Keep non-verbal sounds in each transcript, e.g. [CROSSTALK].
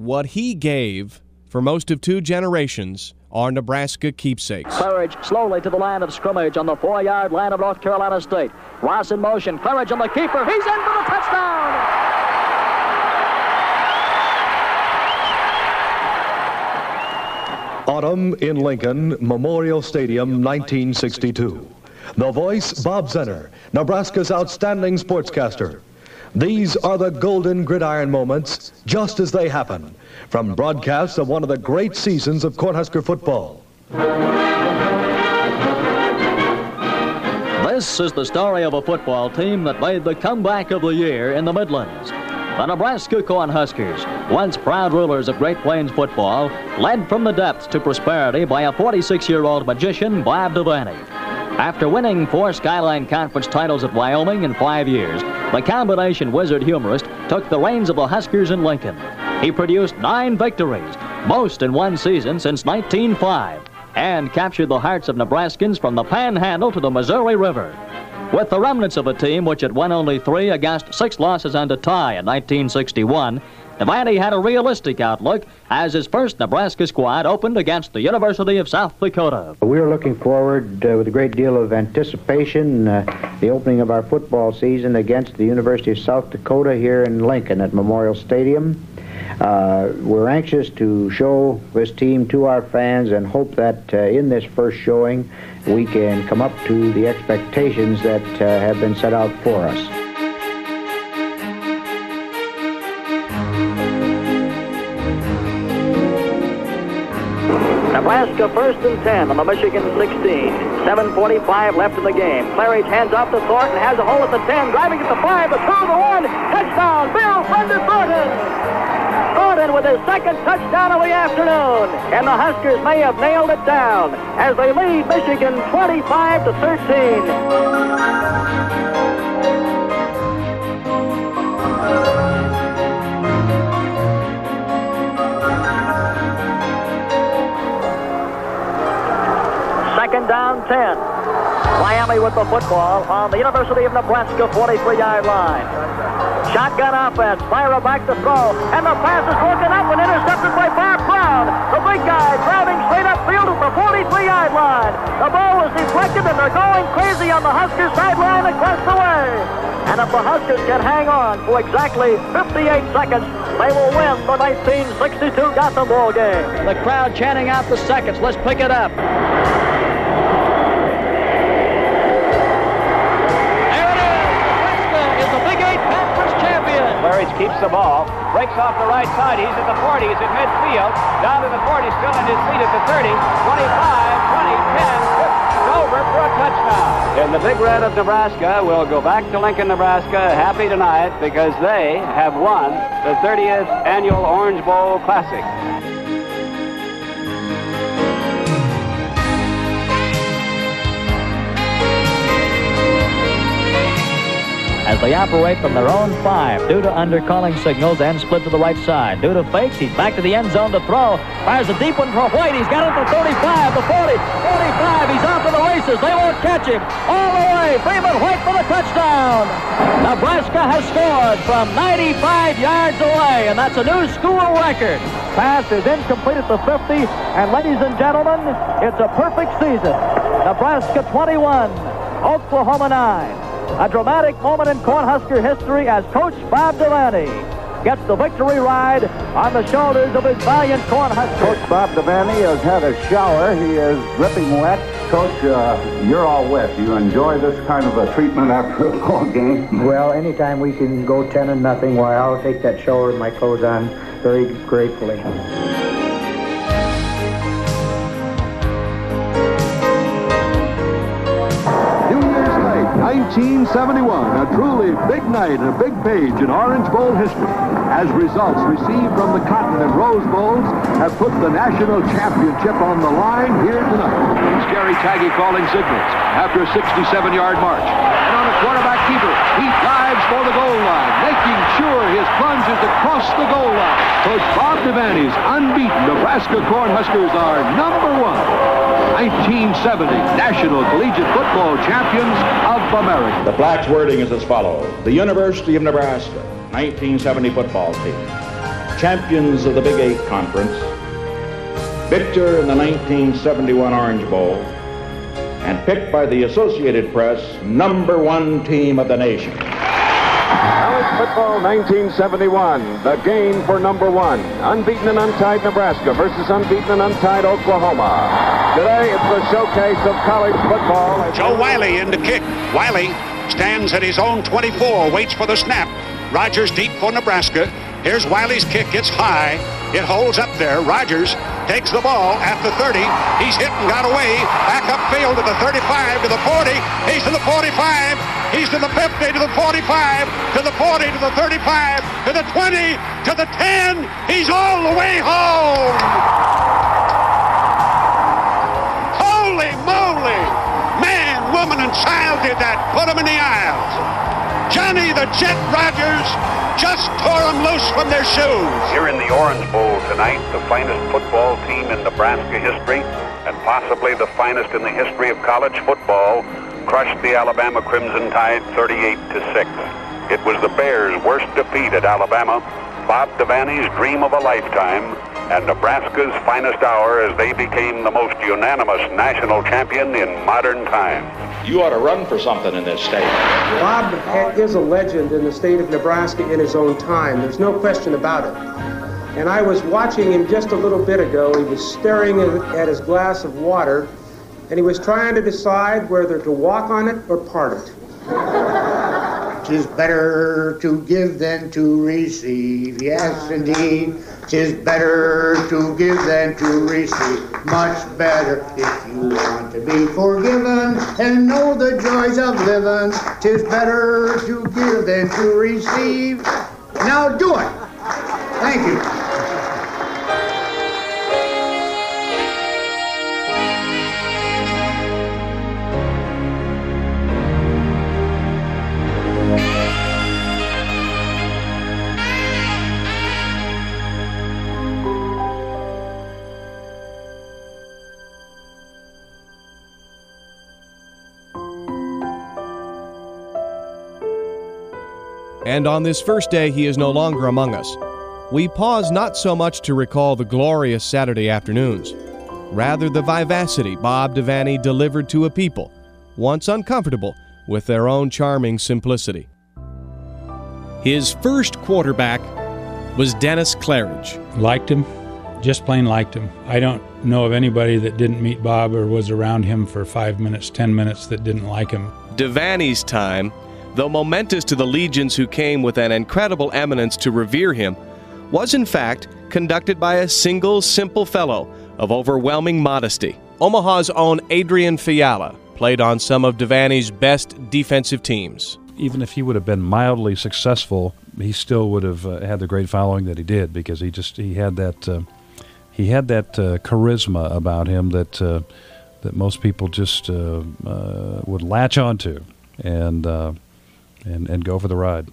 what he gave for most of two generations are Nebraska keepsakes. Claridge slowly to the line of scrimmage on the four-yard line of North Carolina State. Ross in motion. Claridge on the keeper. He's in for the touchdown. Autumn in Lincoln, Memorial Stadium, 1962. The voice, Bob Zenner, Nebraska's outstanding sportscaster. These are the golden gridiron moments, just as they happen, from broadcasts of one of the great seasons of Cornhusker football. This is the story of a football team that made the comeback of the year in the Midlands. The Nebraska Cornhuskers, once proud rulers of Great Plains football, led from the depths to prosperity by a 46-year-old magician, Bob Devaney. After winning four Skyline Conference titles at Wyoming in five years, the combination wizard humorist took the reins of the Huskers in Lincoln. He produced nine victories, most in one season since 1905, and captured the hearts of Nebraskans from the Panhandle to the Missouri River. With the remnants of a team which had won only three against six losses and a tie in 1961, Devaney had a realistic outlook as his first Nebraska squad opened against the University of South Dakota. We are looking forward uh, with a great deal of anticipation uh, the opening of our football season against the University of South Dakota here in Lincoln at Memorial Stadium. Uh, we're anxious to show this team to our fans and hope that uh, in this first showing we can come up to the expectations that uh, have been set out for us. Nebraska first and 10 on the Michigan 16. 7.45 left in the game. Claridge hands off to Thornton, has a hole at the 10, driving at the 5, the 2, the 1. Touchdown, Bill Thunder Thornton! Thornton with his second touchdown of the afternoon. And the Huskers may have nailed it down as they lead Michigan 25 to 13. Second down 10. Miami with the football on the University of Nebraska 43-yard line. Shotgun offense. Mira back to throw. And the pass is broken up and intercepted by Bob Brown. The big guy driving straight upfield at the 43-yard line. The ball is deflected and they're going crazy on the Huskers sideline across the way. And if the Huskers can hang on for exactly 58 seconds, they will win the 1962 Gotham Bowl game. The crowd chanting out the seconds. Let's pick it up. Keeps the ball, breaks off the right side. He's at the 40. He's at midfield. Down to the 40, still in his feet at the 30, 25, 20, 10. Over for a touchdown. And the Big Red of Nebraska will go back to Lincoln, Nebraska, happy tonight because they have won the 30th annual Orange Bowl Classic. They operate from their own five due to undercalling signals and split to the right side. Due to fakes, he's back to the end zone to throw. Fires a deep one for White. He's got it the 35, the 40, 45. He's off to the races. They won't catch him. All the way. Freeman White for the touchdown. Nebraska has scored from 95 yards away, and that's a new school record. Pass is incomplete at the 50, and ladies and gentlemen, it's a perfect season. Nebraska 21, Oklahoma 9. A dramatic moment in Cornhusker history as Coach Bob Devaney gets the victory ride on the shoulders of his valiant Cornhuskers. Coach Bob Devaney has had a shower. He is dripping wet. Coach, uh, you're all wet. Do you enjoy this kind of a treatment after a ball game? [LAUGHS] Well, anytime we can go 10 and nothing, why, I'll take that shower with my clothes on very gratefully. 1971, a truly big night and a big page in Orange Bowl history, as results received from the Cotton and Rose Bowls have put the national championship on the line here tonight. Gary Tagge calling signals after a 67-yard march. And on a quarterback keeper, he dives for the goal line, making sure his plunge is across the goal line. Coach Bob Devaney's unbeaten Nebraska Cornhuskers are number one. 1970 National Collegiate Football Champions of America. The plaque's wording is as follows. The University of Nebraska 1970 football team. champions of the Big Eight Conference, victor in the 1971 Orange Bowl, and picked by the Associated Press number one team of the nation. College football 1971, the game for number one. Unbeaten and untied Nebraska versus unbeaten and untied Oklahoma. Today it's the showcase of college football. Joe Wylie in to kick. Wylie stands at his own 24, waits for the snap. Rodgers deep for Nebraska. Here's Wylie's kick. It's high. It holds up there. Rodgers takes the ball at the 30. He's hit and got away. Back upfield to the 35, to the 40. He's to the 45. He's to the 50, to the 45, to the 40, to the 35, to the 20, to the 10. He's all the way home. And child did that. Put him in the aisles. Johnny the Jet Rodgers just tore them loose from their shoes. Here in the Orange Bowl tonight, the finest football team in Nebraska history, and possibly the finest in the history of college football, crushed the Alabama Crimson Tide 38 to 6. It was the Bear's worst defeat at Alabama, Bob Devaney's dream of a lifetime, and Nebraska's finest hour as they became the most unanimous national champion in modern times. You ought to run for something in this state. Bob is a legend in the state of Nebraska in his own time. There's no question about it. And I was watching him just a little bit ago. He was staring at his glass of water, and he was trying to decide whether to walk on it or part it. Tis better to give than to receive. Yes, indeed. Tis better to give than to receive. Much better if you want be forgiven and know the joys of living. Tis better to give than to receive. Now do it. Thank you. And on this first day, he is no longer among us. We pause not so much to recall the glorious Saturday afternoons, rather the vivacity Bob Devaney delivered to a people, once uncomfortable with their own charming simplicity. His first quarterback was Dennis Claridge. Liked him, just plain liked him. I don't know of anybody that didn't meet Bob or was around him for five minutes, ten minutes that didn't like him. Devaney's time, though momentous to the legions who came with an incredible eminence to revere him, was in fact conducted by a single simple fellow of overwhelming modesty. Omaha's own Adrian Fiala played on some of Devaney's best defensive teams. Even if he would have been mildly successful, he still would have uh, had the great following that he did because he just he had that uh, he had that uh, charisma about him that uh, that most people just uh, uh, would latch onto and and and go for the ride.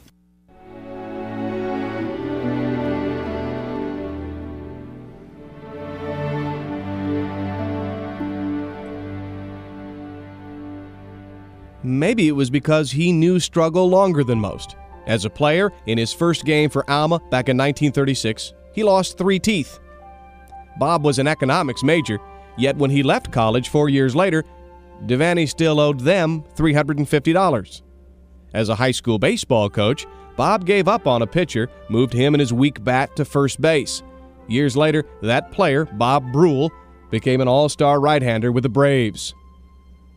Maybe it was because he knew struggle longer than most. As a player, in his first game for Alma back in 1936, he lost three teeth. Bob was an economics major, yet when he left college four years later, Devaney still owed them $350. As a high school baseball coach, Bob gave up on a pitcher, moved him and his weak bat to first base. Years later, that player, Bob Buhl, became an all star right hander with the Braves.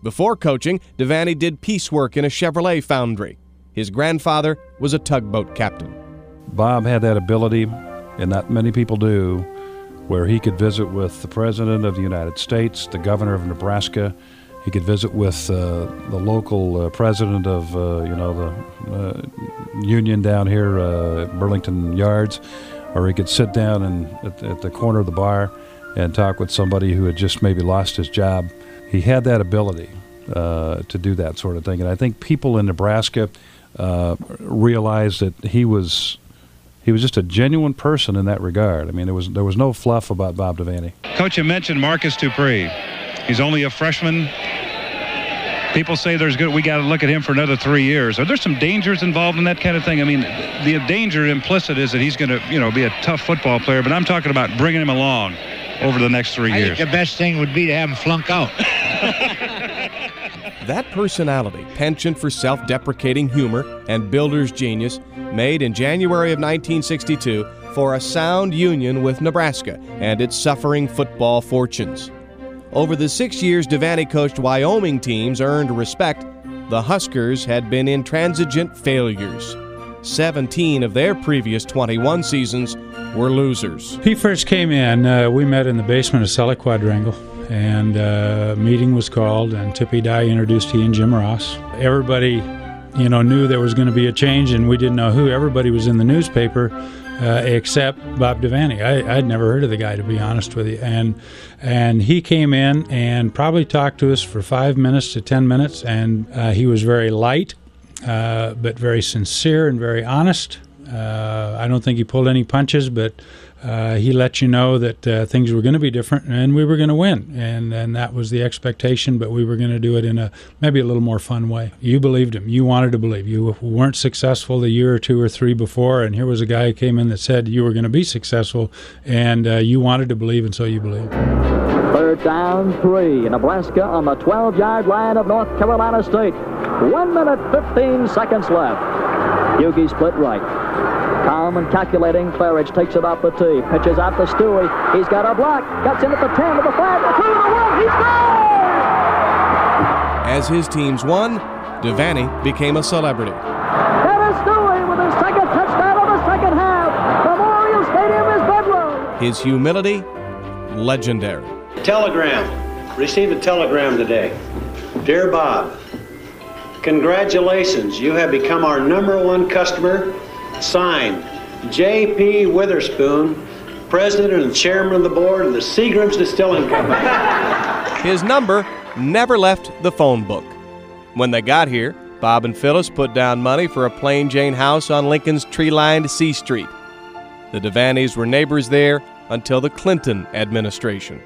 Before coaching, Devaney did piecework in a Chevrolet foundry. His grandfather was a tugboat captain. Bob had that ability, and not many people do, where he could visit with the President of the United States, the Governor of Nebraska. He could visit with uh, the local uh, president of, uh, you know, the union down here, Burlington Yards, or he could sit down and at, at the corner of the bar and talk with somebody who had just maybe lost his job he had that ability uh, to do that sort of thing. And I think people in Nebraska uh, realized that he was he was just a genuine person in that regard. I mean, there was there was no fluff about Bob Devaney. Coach, you mentioned Marcus Dupree. He's only a freshman. people say there's good. We got to look at him for another three years. Are there some dangers involved in that kind of thing? I mean, the danger implicit is that he's going to, you know, be a tough football player. But I'm talking about bringing him along over the next three I years. think the best thing would be to have him flunk out. [LAUGHS] That personality, penchant for self deprecating humor, and builder's genius made in January of 1962 for a sound union with Nebraska and its suffering football fortunes. Over the six years Devaney coached Wyoming teams earned respect, the Huskers had been intransigent failures. 17 of their previous 21 seasons were losers. He first came in. Uh, we met in the basement of Selleck Quadrangle, and uh, a meeting was called, and Tippy Dye introduced he and Jim Ross. Everybody, you know, knew there was going to be a change, and we didn't know who. Everybody was in the newspaper. Uh, except Bob Devaney. I, I'd never heard of the guy, to be honest with you. And and he came in and probably talked to us for five minutes to ten minutes, and uh, he was very light, uh, but very sincere and very honest. Uh, I don't think he pulled any punches, but uh, he let you know that uh, things were going to be different and we were going to win. And, and that was the expectation, but we were going to do it in a maybe a little more fun way. You believed him. You wanted to believe. You weren't successful the year or two or three before, and here was a guy who came in that said you were going to be successful, and uh, you wanted to believe, and so you believed. Third down, three. Nebraska on the 12 yard line of North Carolina State. One minute, 15 seconds left. Hugie split right. Calm and calculating. Claridge takes it off the tee. Pitches out to Stewie. He's got a block. Gets in at the 10 to the 5, the 2 to the 1. He scores! As his teams won, Devaney became a celebrity. That is Stewie with his second touchdown of the second half. Memorial Stadium is Bedlam. His humility, legendary. Telegram. Received a telegram today. Dear Bob, congratulations. You have become our number one customer. Signed, J.P. Witherspoon, President and Chairman of the Board of the Seagram's Distilling Company. [LAUGHS] His number never left the phone book. When they got here, Bob and Phyllis put down money for a plain Jane house on Lincoln's tree lined C Street. The Devaneys were neighbors there until the Clinton administration.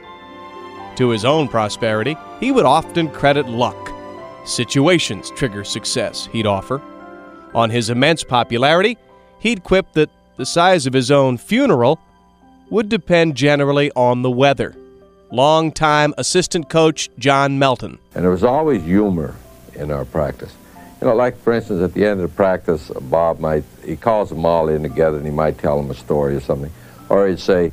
To his own prosperity, he would often credit luck. Situations trigger success, he'd offer. On his immense popularity, he'd quip that the size of his own funeral would depend generally on the weather. Longtime assistant coach John Melton. And there was always humor in our practice. You know, like for instance, at the end of the practice, Bob might, he calls them all in together and he might tell them a story or something. Or he'd say,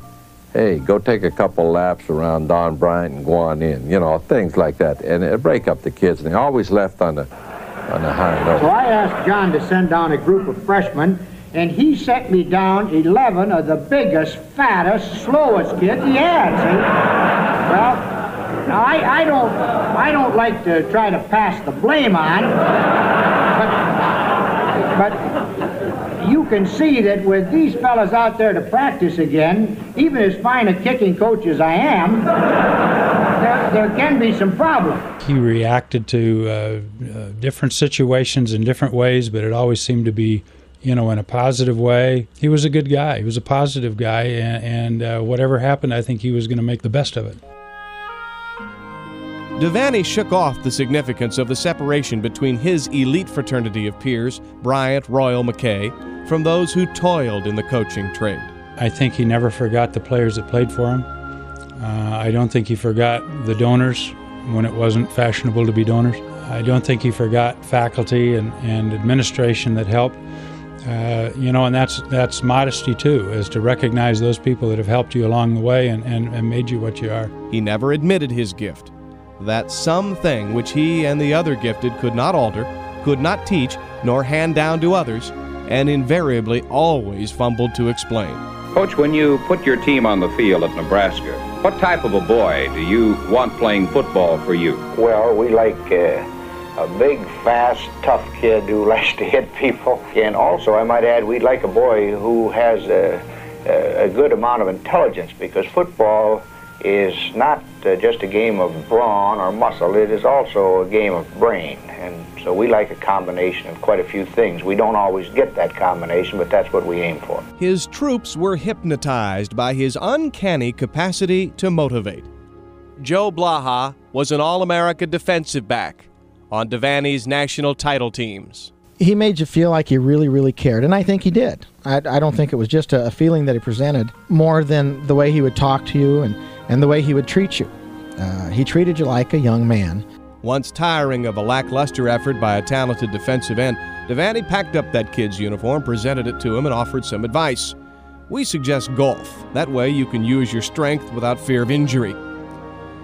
hey, go take a couple laps around Don Bryant and go on in, you know, things like that. And it'd break up the kids, and they always left on the, on the high note. So I asked John to send down a group of freshmen, and he set me down 11 of the biggest, fattest, slowest kids he had, see? Well, I, I don't I don't like to try to pass the blame on, but, but you can see that with these fellas out there to practice again, even as fine a kicking coach as I am, there, there can be some problems. He reacted to uh, uh, different situations in different ways, but it always seemed to be, you know, in a positive way. He was a good guy. He was a positive guy, and, and uh, whatever happened, I think he was going to make the best of it. Devaney shook off the significance of the separation between his elite fraternity of peers, Bryant, Royal, McKay, from those who toiled in the coaching trade. I think he never forgot the players that played for him. Uh, I don't think he forgot the donors when it wasn't fashionable to be donors. I don't think he forgot faculty and, and administration that helped. Uh, you know, and that's that's modesty too, is to recognize those people that have helped you along the way and, and, and made you what you are. He never admitted his gift. That something which he and the other gifted could not alter, could not teach, nor hand down to others, and invariably always fumbled to explain. Coach, when you put your team on the field at Nebraska, what type of a boy do you want playing football for you? Well, we like uh, a big, fast, tough kid who [LAUGHS] likes to hit people. And also, I might add, we'd like a boy who has a, a, good amount of intelligence because football is not uh, just a game of brawn or muscle, it is also a game of brain. And so we like a combination of quite a few things. We don't always get that combination, but that's what we aim for. His troops were hypnotized by his uncanny capacity to motivate. Joe Blahak was an All America defensive back, on Devaney's national title teams. He made you feel like he really, really cared, and I think he did. I, I don't think it was just a, a feeling that he presented more than the way he would talk to you and, and the way he would treat you. Uh, he treated you like a young man. Once tiring of a lackluster effort by a talented defensive end, Devaney packed up that kid's uniform, presented it to him, and offered some advice. We suggest golf. That way you can use your strength without fear of injury.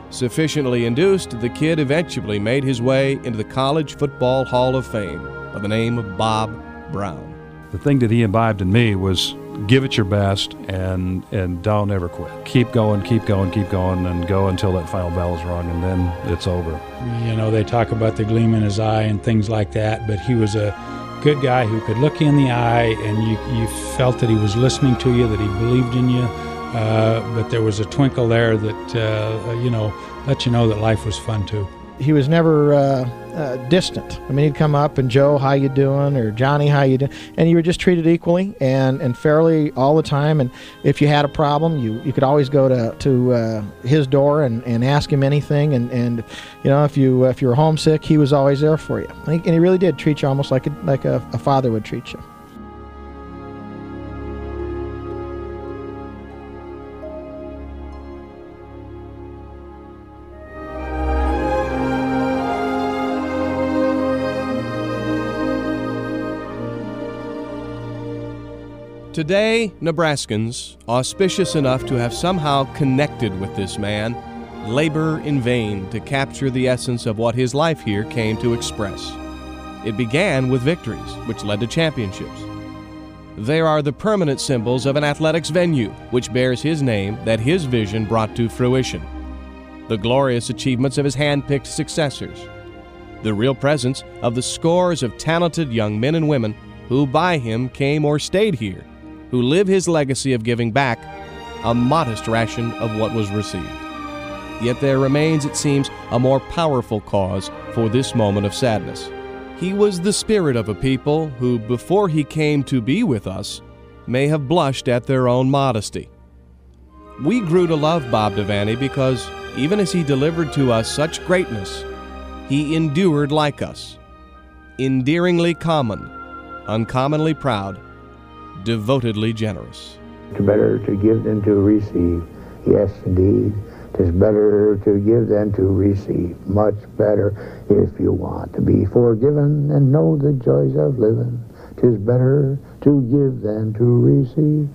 Sufficiently induced, the kid eventually made his way into the College Football Hall of Fame by the name of Bob Brown. The thing that he imbibed in me was give it your best and and don't ever quit. Keep going, keep going, keep going, and go until that final bell is rung, and then it's over. You know, they talk about the gleam in his eye and things like that, but he was a good guy who could look you in the eye and you, you felt that he was listening to you, that he believed in you. Uh, but there was a twinkle there that, uh, you know, let you know that life was fun too. He was never uh, uh, distant. I mean, he'd come up and Joe, how you doing? Or Johnny, how you doing? And you were just treated equally and, and fairly all the time. And if you had a problem, you, you could always go to to uh, his door and, and ask him anything. And, and you know, if you if you were homesick, he was always there for you. And he, and he really did treat you almost like a, like a, a father would treat you. Today, Nebraskans, auspicious enough to have somehow connected with this man, labor in vain to capture the essence of what his life here came to express. It began with victories, which led to championships. There are the permanent symbols of an athletics venue, which bears his name that his vision brought to fruition. The glorious achievements of his hand-picked successors. The real presence of the scores of talented young men and women who by him came or stayed here who live his legacy of giving back a modest ration of what was received. Yet there remains, it seems, a more powerful cause for this moment of sadness. He was the spirit of a people who, before he came to be with us, may have blushed at their own modesty. We grew to love Bob Devaney because, even as he delivered to us such greatness, he endured like us, endearingly common, uncommonly proud, devotedly generous. It's better to give than to receive. Yes, indeed. Tis better to give than to receive. Much better if you want to be forgiven and know the joys of living. Tis better to give than to receive.